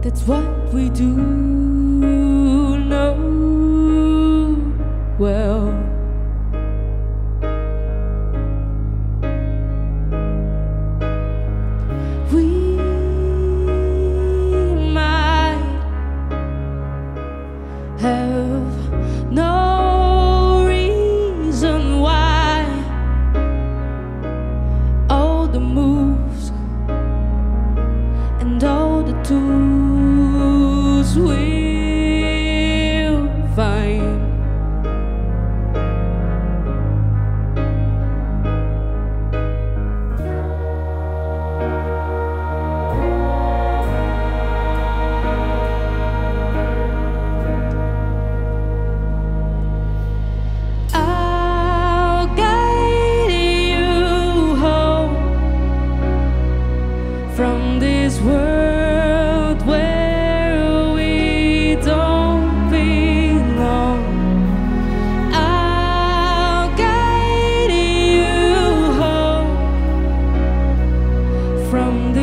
That's what we do know well. From this